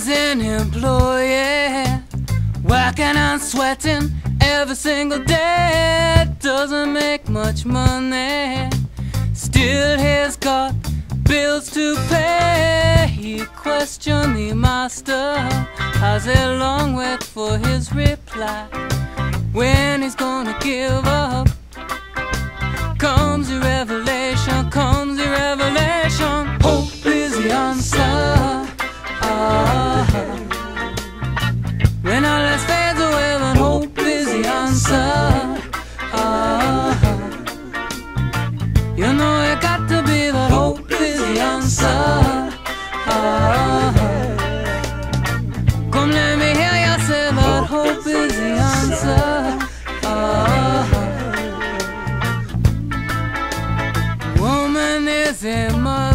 is an employee, working and sweating every single day. Doesn't make much money, still he's got bills to pay. He questioned the master, has a long wait for his reply. When he's gonna give up, comes the revelation, comes the revelation. Hope is the answer. You know it got to be, but hope is the answer. Come let me hear you say, but hope is the answer. Woman is a mother.